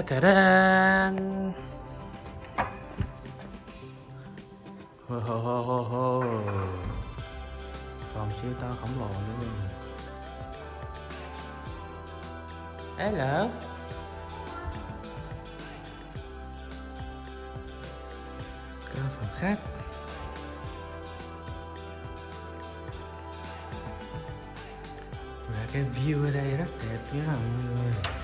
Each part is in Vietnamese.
Ta-da, ta-da. Ho, ho, ho, ho, ho. Phòng siêu to khổng lồ luôn Hello Cơ phòng khách Và cái view ở đây rất đẹp nhá mọi người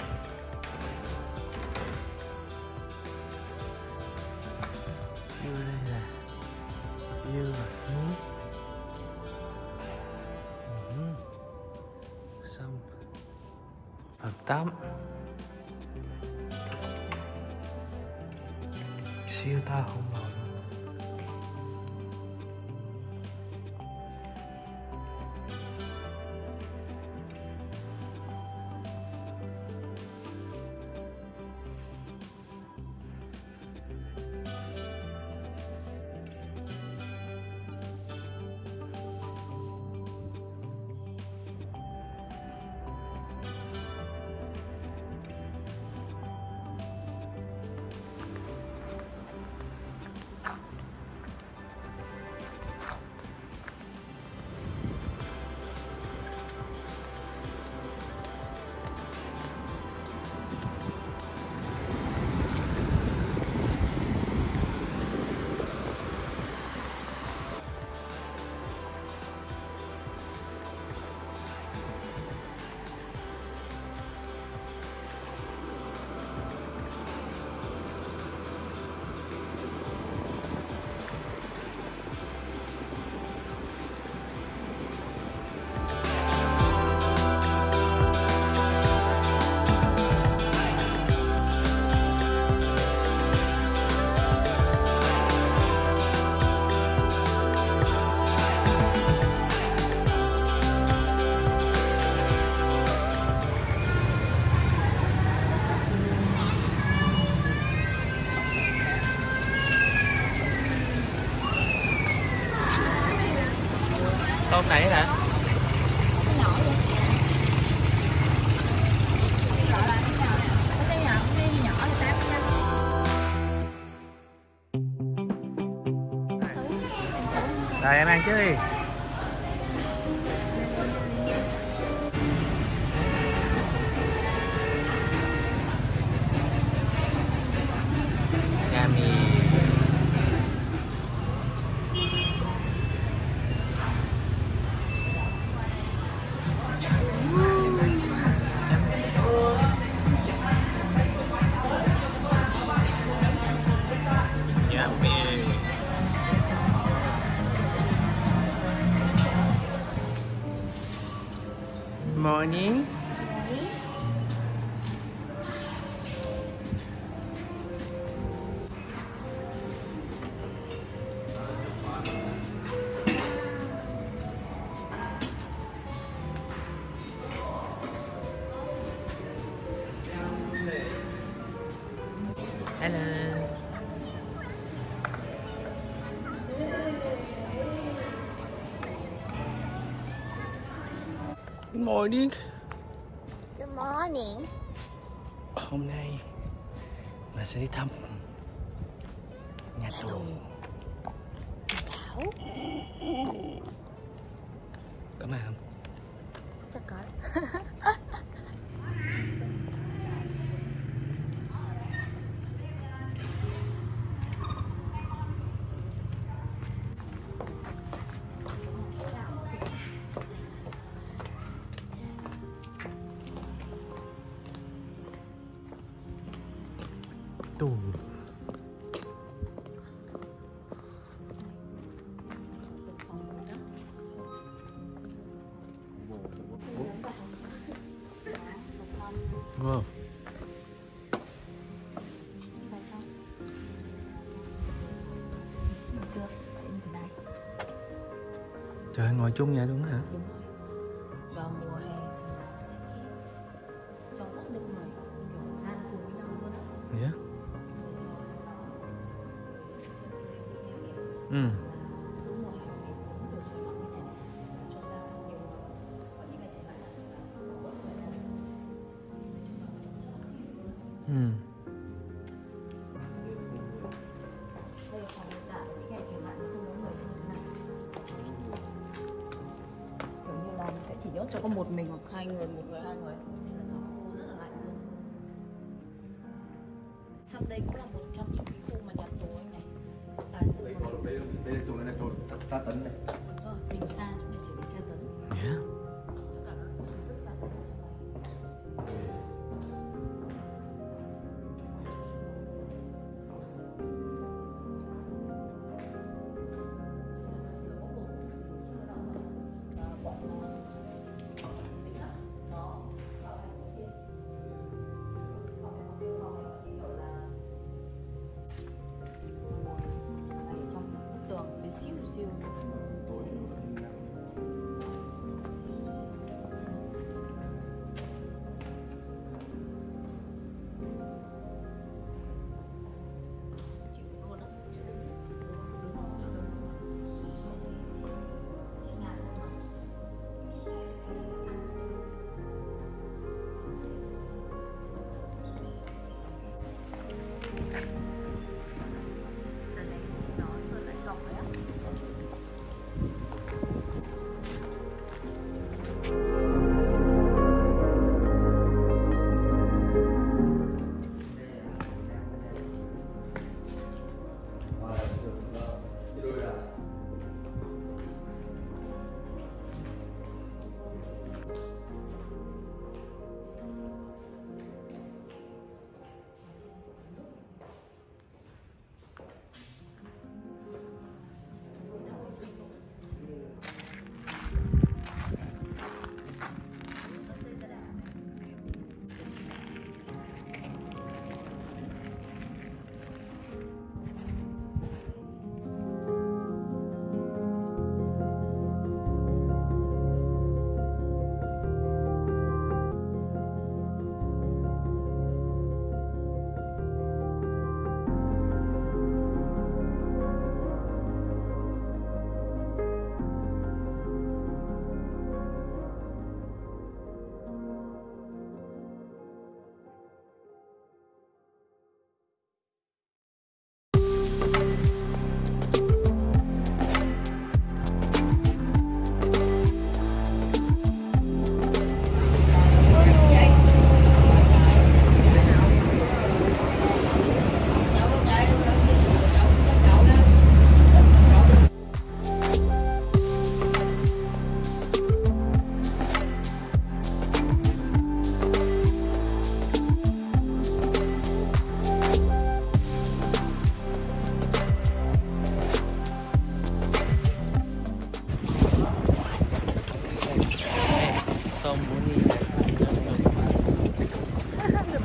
kêu lên là View núi Ừ. Xong. Phần tắm. Siêu to khổng màu Tôm này hả? Rồi em ăn trước đi Morning Hello. Morning Good morning. Hôm nay Mà sẽ đi thăm Nhà tù Thảo. Có mà không? Chắc có. Wow Ngày xưa sẽ như thế này. Trời ngồi chung vậy luôn hả? Đúng rồi. Vào mùa hè nó sẽ cho rất đông người kiểu gian cùng với nhau luôn Ừ cho có một mình hoặc hai người một người hai người. Nên là gió khô rất là lạnh luôn trong đây cũng là một trong những cái khu mà nhà tù anh này. À, đây đây đây là chỗ này là chỗ tra tấn này. Rồi bình xa chỗ này chỉ để tra tấn. Yeah.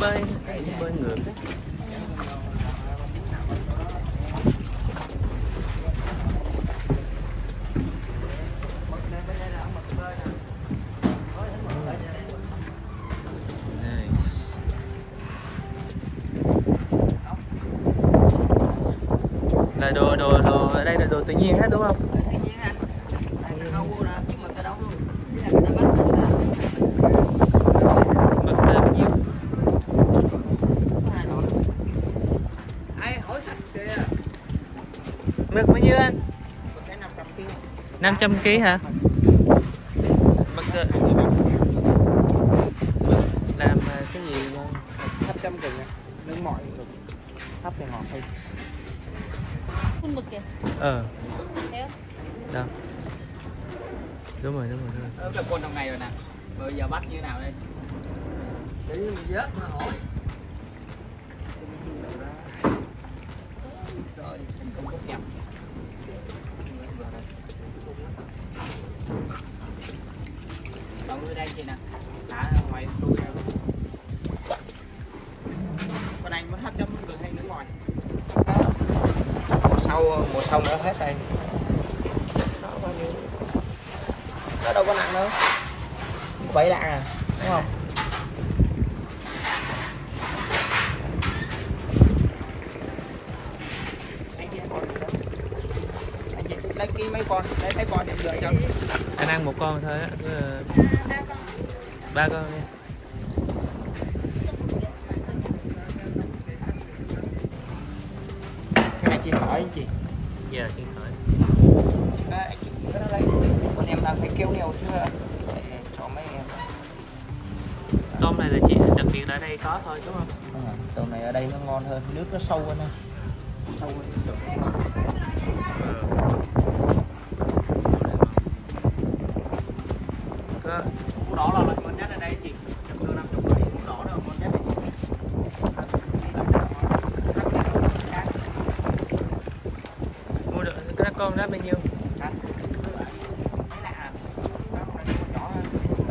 Bơi bơi ngược đấy là đồ đồ đồ, ở đây là đồ tự nhiên hết, đúng không mực là bao nhiêu mực bao nhiêu anh 500 kg hả? Mực ờ, làm ờ, cái gì ờ, hấp chấm gừng nè nướng mọi gừng hấp thì ngọt hơn. Khuôn mực kìa. Ờ. Không đâu? Đúng rồi đúng rồi, đúng rồi. là con trong ngày rồi nè. Bây giờ bắt như thế nào đây? Để vớt mà hỏi? Rồi không có nhập Đậu ở đây chị nè thả ngoài đuôi ra bên anh muốn hấp chấm người hay nướng ngoài mùa sau mùa sau nữa hết đây nó bao nhiêu nó đâu có nặng đâu. 7 lạng à đúng không? mấy con đấy mấy con để lựa cho. Anh ăn một con thôi á cứ... à, ba con. ba con nha hai chị hỏi anh chị. Giờ chị hỏi. Chị ba anh chị cứ ở đây còn em đang phải kêu nhiều chưa để cho mấy em. Tôm này là chị đặc biệt ở đây có thôi đúng không? Đúng tôm này ở đây nó ngon hơn, nước nó sâu hơn. Ha. Sâu hơn.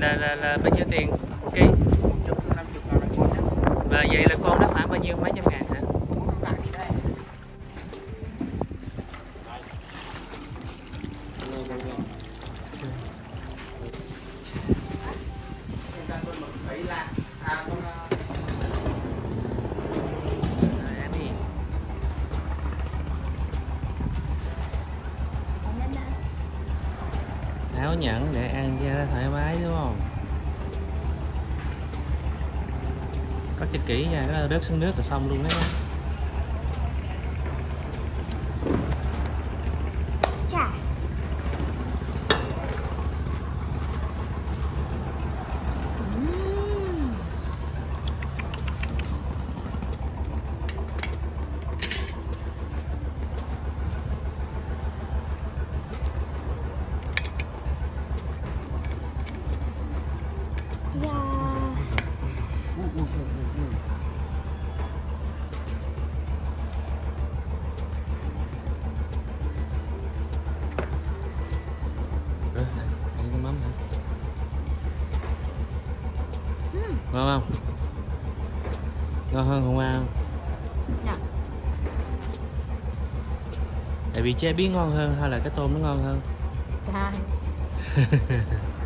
Là là, là bao nhiêu tiền? Một ký. 150 triệu đồng một con nhé và vậy là con đó khoảng bao nhiêu? Mấy trăm ngàn? Tháo nhẫn để ăn cho nó thoải mái, đúng không? Cắt cho kỹ nha, cái bếp xuống nước là xong luôn đấy chả Yeah. Rồi, ăn cái mắm hả ngon không ngon hơn hôm qua không Dạ. tại vì chế biến ngon hơn hay là cái tôm nó ngon hơn Cả hai.